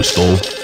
estou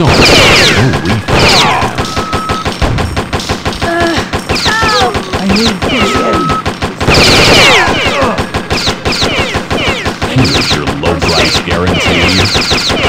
Sorry, no refund. Here's your low price guarantee.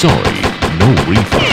Sorry, no refund.